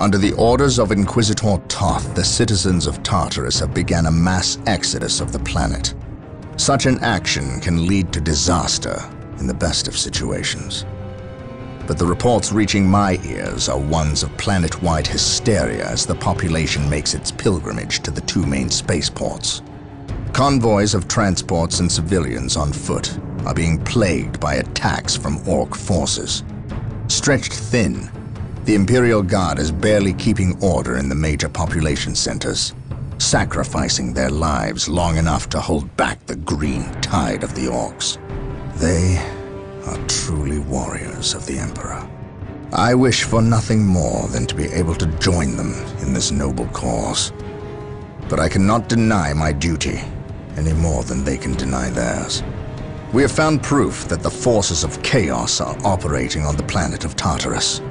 Under the orders of Inquisitor Toth, the citizens of Tartarus have begun a mass exodus of the planet. Such an action can lead to disaster in the best of situations. But the reports reaching my ears are ones of planet-wide hysteria as the population makes its pilgrimage to the two main spaceports. Convoys of transports and civilians on foot are being plagued by attacks from Ork forces. Stretched thin, the Imperial Guard is barely keeping order in the major population centers, sacrificing their lives long enough to hold back the green tide of the Orks. They are truly warriors of the Emperor. I wish for nothing more than to be able to join them in this noble cause. But I cannot deny my duty any more than they can deny theirs. We have found proof that the forces of chaos are operating on the planet of Tartarus.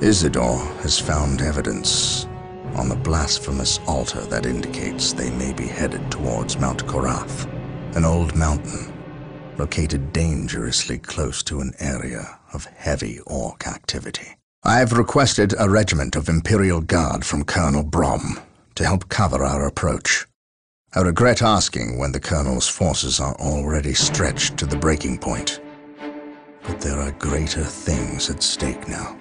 Isador has found evidence on the blasphemous altar that indicates they may be headed towards Mount Korath, an old mountain located dangerously close to an area of heavy ork activity. I have requested a regiment of Imperial Guard from Colonel Brom to help cover our approach. I regret asking when the Colonel's forces are already stretched to the breaking point. But there are greater things at stake now.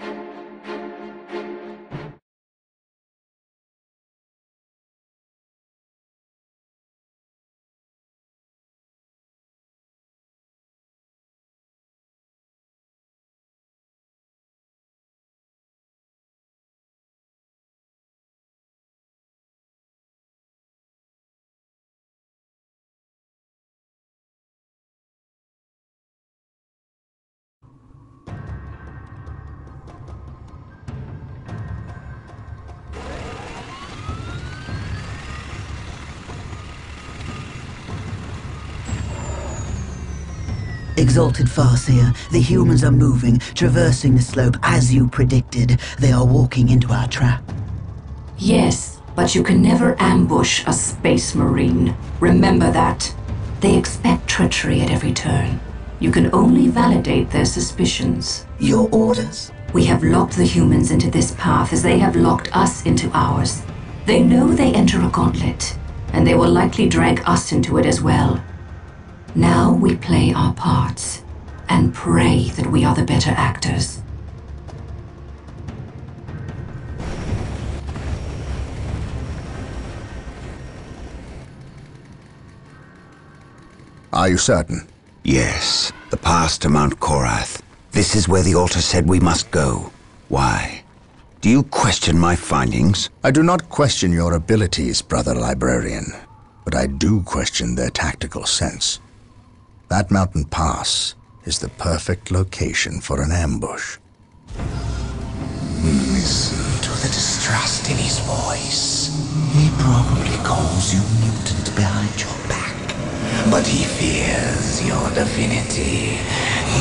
Exalted Farseer, the humans are moving, traversing the slope as you predicted. They are walking into our trap. Yes, but you can never ambush a space marine. Remember that. They expect treachery at every turn. You can only validate their suspicions. Your orders? We have locked the humans into this path as they have locked us into ours. They know they enter a gauntlet, and they will likely drag us into it as well. Now we play our parts and pray that we are the better actors. Are you certain? Yes, the path to Mount Korath. This is where the altar said we must go. Why? Do you question my findings? I do not question your abilities, brother librarian, but I do question their tactical sense. That mountain pass is the perfect location for an ambush. Listen to the distrust in his voice. He probably calls you mutant behind your back. But he fears your divinity,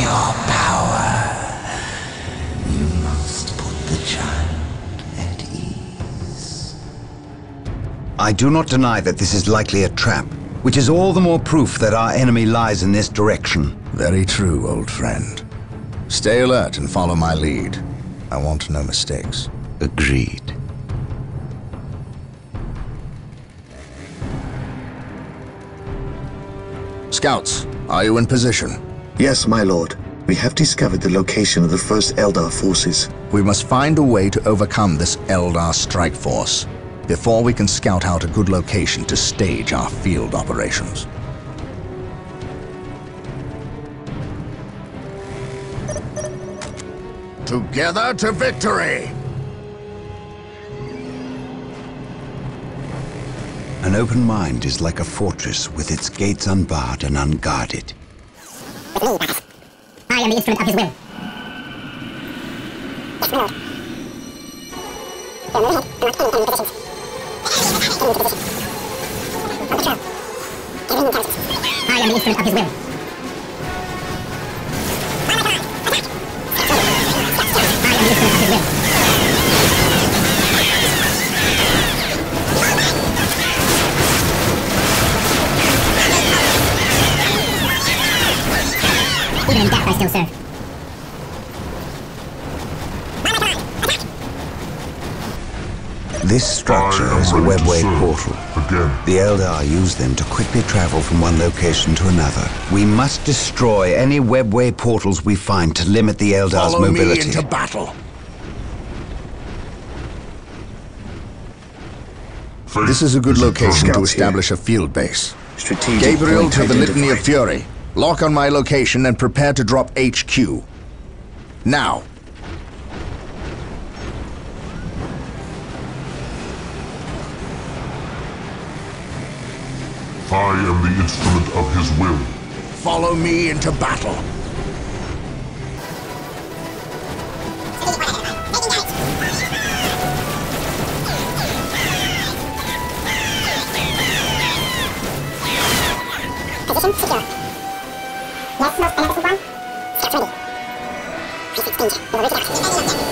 your power. You must put the child at ease. I do not deny that this is likely a trap, which is all the more proof that our enemy lies in this direction. Very true, old friend. Stay alert and follow my lead. I want no mistakes. Agreed. Scouts, are you in position? Yes, my lord. We have discovered the location of the first Eldar forces. We must find a way to overcome this Eldar strike force before we can scout out a good location to stage our field operations. Together to victory! An open mind is like a fortress with its gates unbarred and unguarded. I am the instrument of his will. I am the instrument of his will. I am the instrument of his will. Even in death I still serve. This structure is a ready to webway portal. Again. The Eldar use them to quickly travel from one location to another. We must destroy any webway portals we find to limit the Eldar's Follow mobility. me into battle. Faith This is a good eternal. location to Scouts here. establish a field base. Strategic Gabriel to the Litany of. Fury. Lock on my location and prepare to drop HQ. Now. I am the instrument of his will. Follow me into battle. Position secure. Yes, most beneficent one. Scouts ready. High-speed danger. We will reach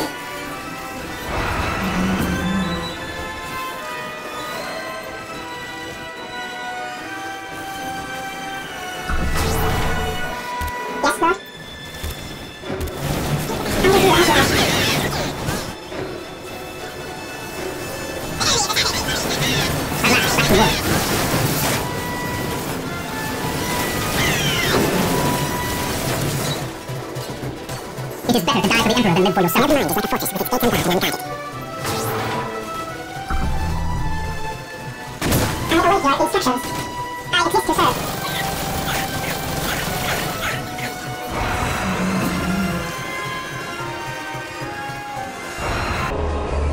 It is better to die for the Emperor than live for. Your mind is like a fortress with its gates unbarred and unguarded. I await your instructions. I exist to serve.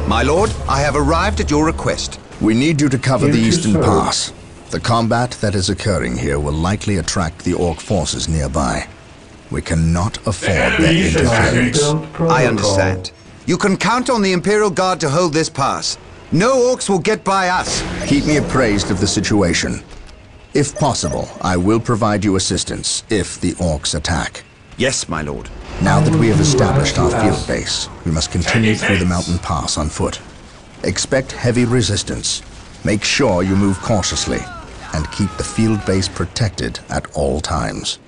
My lord, I have arrived at your request. We need you to cover the Here to Eastern serve. Pass. The combat that is occurring here will likely attract the Ork forces nearby. We cannot afford their interference. I understand. You can count on the Imperial Guard to hold this pass. No orks will get by us. Keep me appraised of the situation. If possible, I will provide you assistance if the Orks attack. Yes, my lord. Now that we have established our field base, we must continue through the mountain pass on foot. Expect heavy resistance. Make sure you move cautiously and keep the field base protected at all times.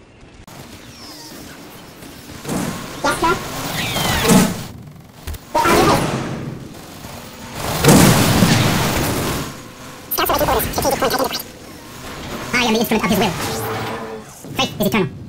Instrument of his will. Faith is eternal.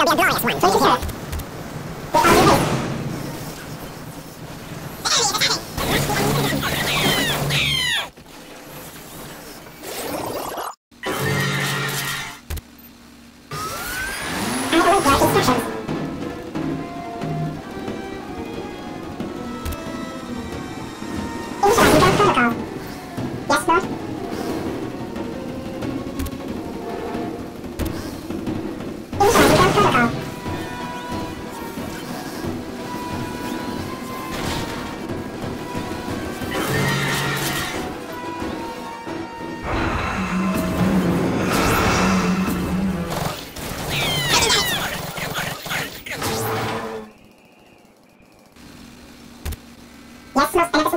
Shall be a glorious one. Ya se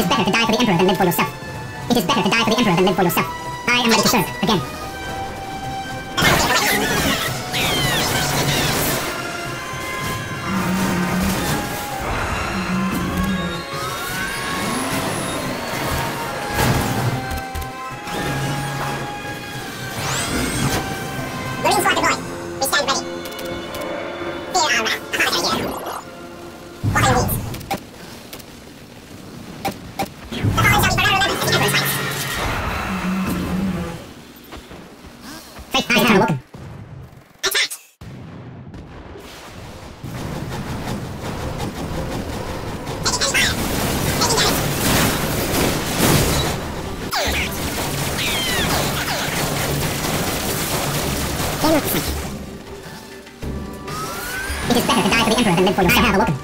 It is better to die for the Emperor than live for yourself. It is better to die for the Emperor than live for yourself. I am ready to serve, again. It is better to die for the Emperor than live for yourself. I have weapon.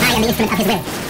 I am the instrument of his will.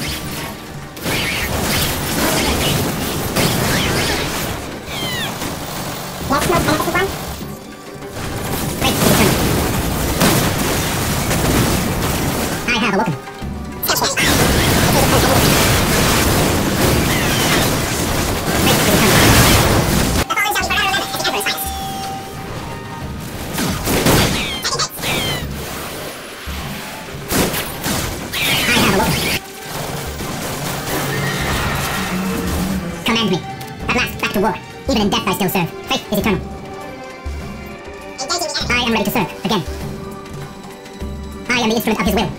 Instrument of his will.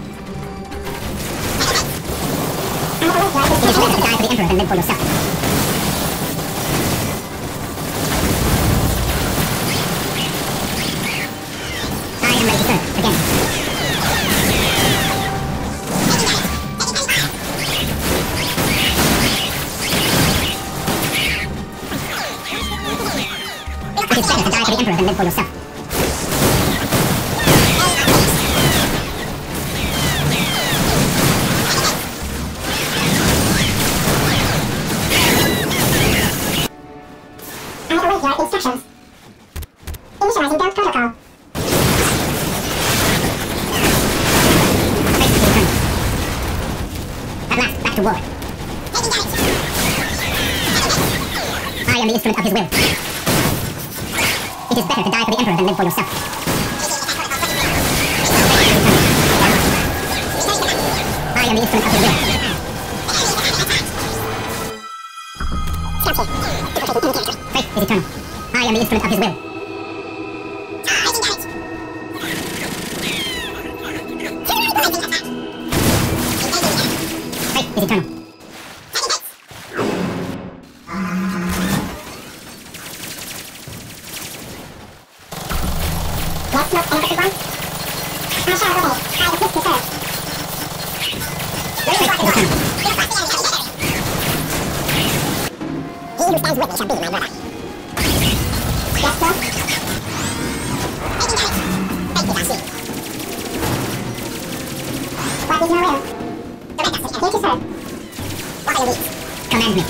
It is better to die for the Emperor than live for yourself. I am ready to serve, again. It is better to die for the Emperor than live for yourself. It is better to die for the Emperor than live for yourself. I am the instrument of his will. Faith is eternal. I am the instrument of his will. Faith is eternal. Direct us, here to. What are your needs? Command me.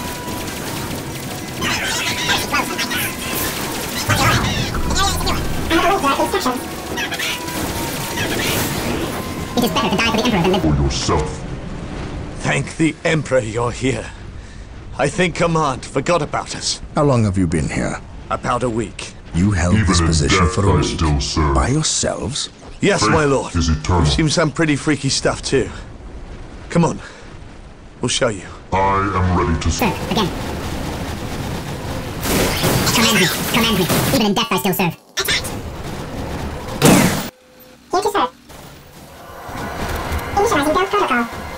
I have awaited your instructions. It is better to die for the Emperor than live For yourself. Thank the Emperor you're here. I think Command forgot about us. How long have you been here? About a week. You held Even this position death for a I week. still serve. By yourselves? Yes, Faith my lord. is eternal. You've some pretty freaky stuff too. Come on. We'll show you. I am ready to serve. serve again. Command me, command me. Even in death I still serve. Attack! Here to serve. Initializing build protocol.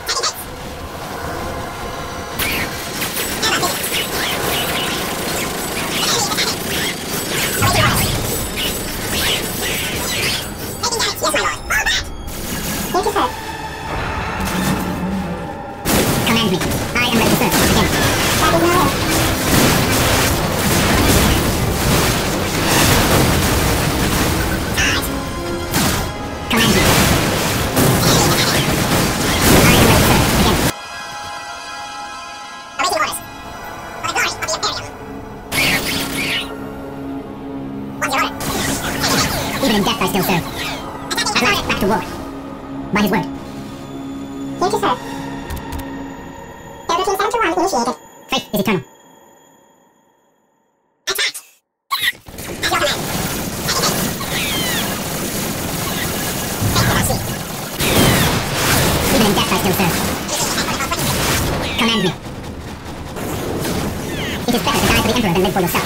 Than live for yourself.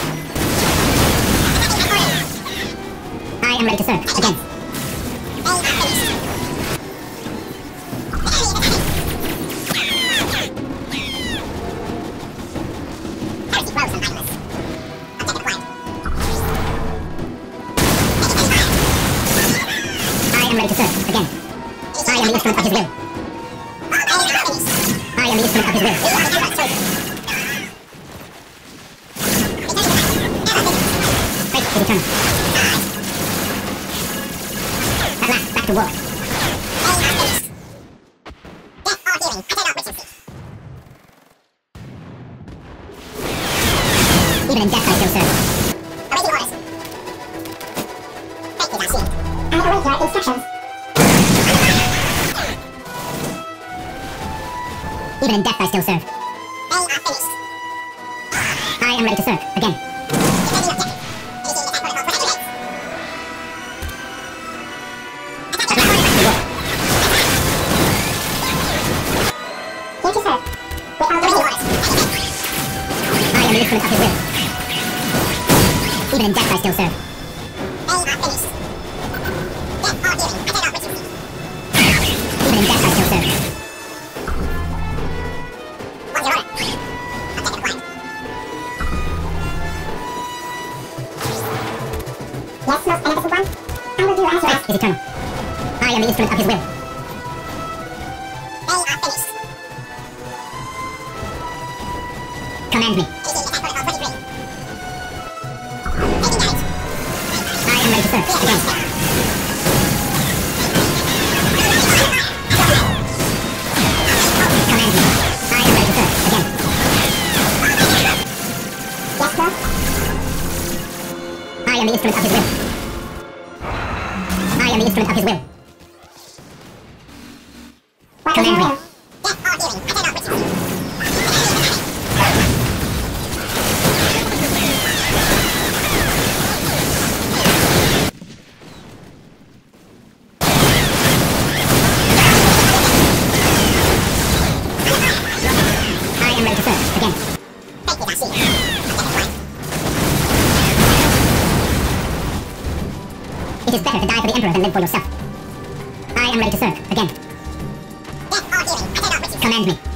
I am ready to serve. Again. Instructions. Even in death, I still serve. They are finished. I am ready to serve, again. Defending objective. Initiating attack protocol for activate. Attack protocol back to war. Here to serve. With all awaiting orders. I am an instrument of his will. Even in death, I still serve. Instrument of his will. They are finished. Command me. Initiating attack protocol 23. Taking damage. I am ready. Again. Command me. I am ready. Again. Yes, sir. I am the instrument of his will. I am the instrument of his will. For the Emperor than live for yourself. I am ready to serve. Again. Death or healing, I cannot to Command me.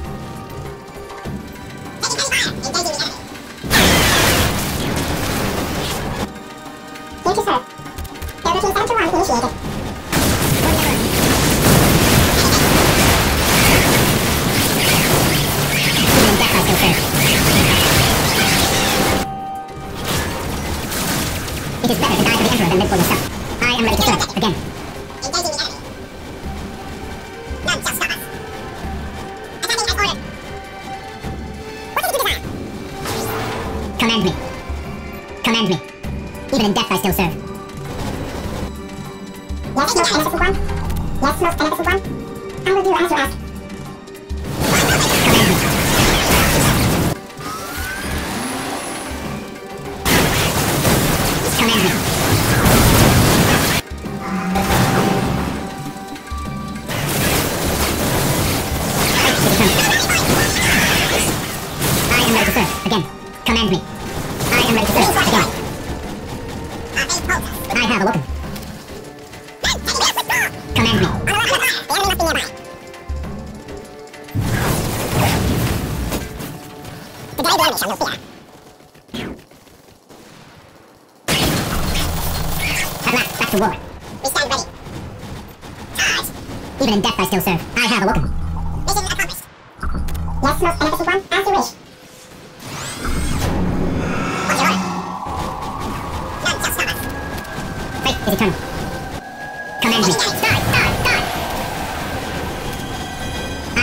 Command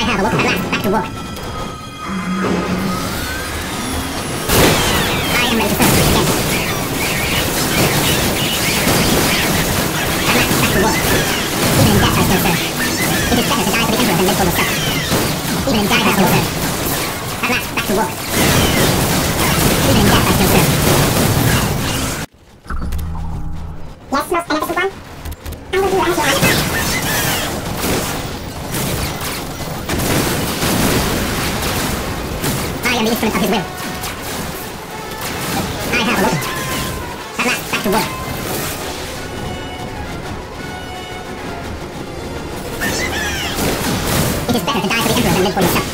have a weapon. At last, back to war. I am ready to serve. Again. At last, back to war. Even in death, I still serve. It is better to die for the Emperor than live for yourself. Even in death, I still serve. At last, back to war. Even in death, I still serve. Yes, most beneficent one. Am the instrument of his will. I have a weapon. At last, back to war. It is better to die for the Emperor than live for yourself.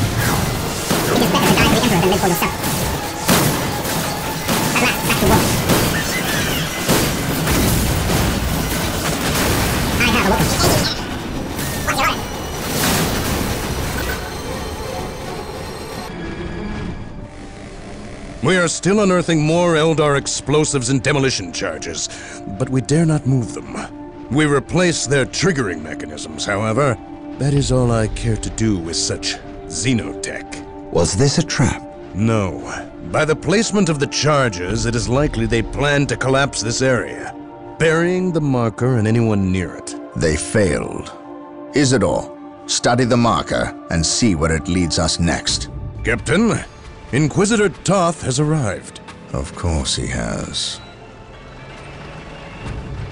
We are still unearthing more Eldar explosives and demolition charges, but we dare not move them. We replace their triggering mechanisms, however. That is all I care to do with such xenotech. Was this a trap? No. By the placement of the charges, it is likely they plan to collapse this area, burying the marker and anyone near it. They failed. Isador, study the marker and see where it leads us next. Captain, Inquisitor Toth has arrived. Of course he has.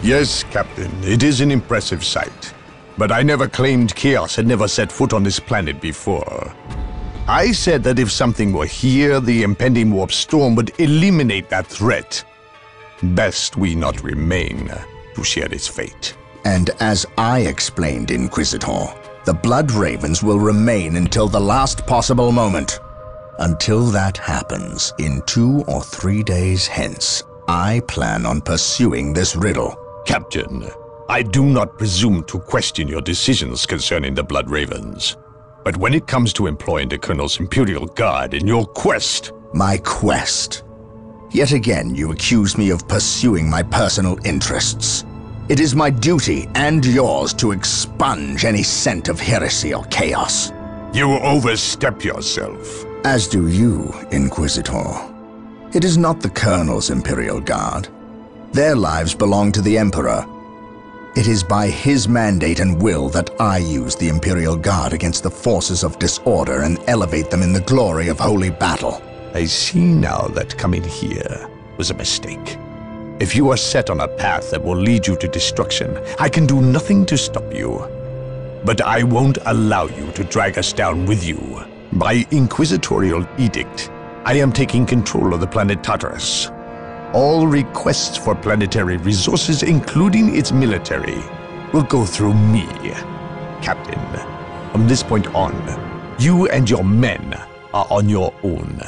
Yes, Captain, it is an impressive sight. But I never claimed Chaos had never set foot on this planet before. I said that if something were here, the impending warp storm would eliminate that threat. Best we not remain to share its fate. And as I explained, Inquisitor, the Blood Ravens will remain until the last possible moment. Until that happens, in two or three days hence, I plan on pursuing this riddle. Captain, I do not presume to question your decisions concerning the Blood Ravens. But when it comes to employing the Colonel's Imperial Guard in your quest... My quest? Yet again you accuse me of pursuing my personal interests. It is my duty and yours to expunge any scent of heresy or chaos. You overstep yourself. As do you, Inquisitor. It is not the Colonel's Imperial Guard. Their lives belong to the Emperor. It is by his mandate and will that I use the Imperial Guard against the forces of disorder and elevate them in the glory of holy battle. I see now that coming here was a mistake. If you are set on a path that will lead you to destruction, I can do nothing to stop you. But I won't allow you to drag us down with you. By inquisitorial edict, I am taking control of the planet Tartarus. All requests for planetary resources, including its military, will go through me, Captain. From this point on, you and your men are on your own.